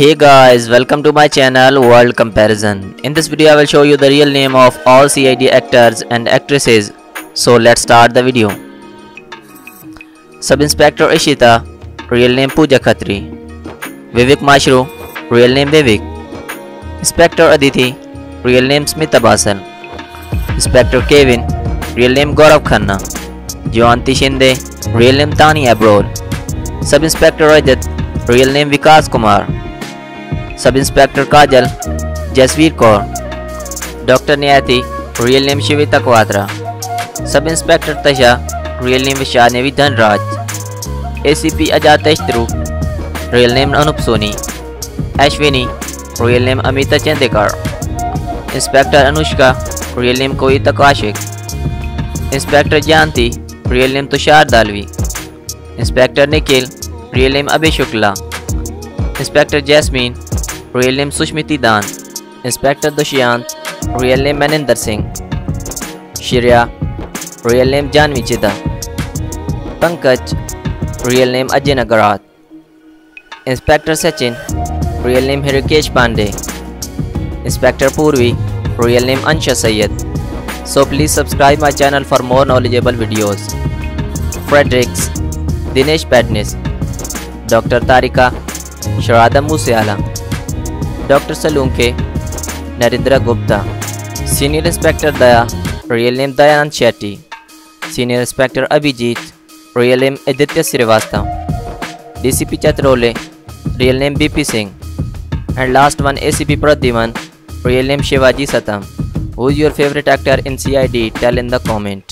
Hey guys, welcome to my channel World Comparison. In this video I will show you the real name of all CID actors and actresses. So let's start the video. Sub Inspector Ishita, real name Pooja Khatri. Vivek Mashru, real name Vivek. Inspector Aditi, real name Smita basan Inspector Kevin, real name Gaurav Khanna. Jayanti Shinde, real name Tani Abrol. Sub Inspector Rajat, real name Vikas Kumar. Sub inspector Kajal Jasveer Kaur doctor Nyayati real name Shivita Kwatra sub inspector Tasha real name Shah navy Dhanraj A C P तश्तरू real name Anup Soni Ashwini real name Amita Chandekar inspector Anushka real name कोईता काशिक inspector जानती real name Tushar Dalvi inspector Nikhil real name Abhay Shukla inspector Jasmine real name Sushmita दान inspector Dushyant real name Maninder Singh Shreya real name Janvi चिदा Pankaj real name Ajay नगरात inspector Sachin real name हिरकेश Pandey inspector Purvi real name Ansh Syed so please subscribe my channel for more knowledgeable videos Fredericks Dinesh Phadnis doctor Tarika शरादा मूसेला Dr. Salunke, Narendra Gupta, Senior Inspector Daya, real name Dayan Chetty, Senior Inspector Abhijit, real name Aditya Srivastava, DCP Chatrole, real name BP Singh, and last one ACP Pradhiman, real name Shivaji Satam. Who's your favorite actor in CID? Tell in the comment.